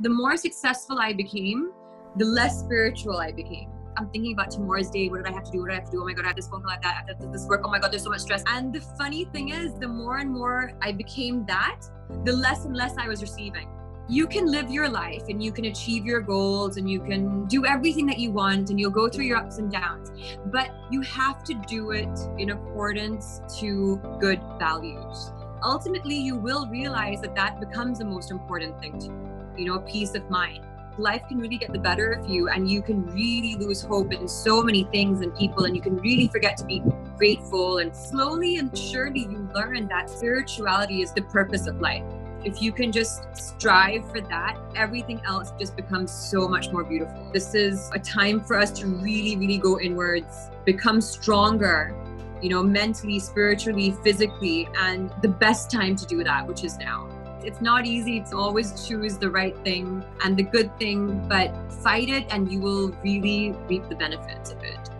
The more successful I became, the less spiritual I became. I'm thinking about tomorrow's day. What did I have to do? What did I have to do? Oh my God, I have this phone call like that. I have to this work. Oh my God, there's so much stress. And the funny thing is, the more and more I became that, the less and less I was receiving. You can live your life and you can achieve your goals and you can do everything that you want and you'll go through your ups and downs. But you have to do it in accordance to good values. Ultimately, you will realize that that becomes the most important thing to you, you know, peace of mind life can really get the better of you and you can really lose hope in so many things and people and you can really forget to be grateful and slowly and surely you learn that spirituality is the purpose of life if you can just strive for that, everything else just becomes so much more beautiful. This is a time for us to really, really go inwards, become stronger, you know, mentally, spiritually, physically, and the best time to do that, which is now. It's not easy to always choose the right thing and the good thing, but fight it and you will really reap the benefits of it.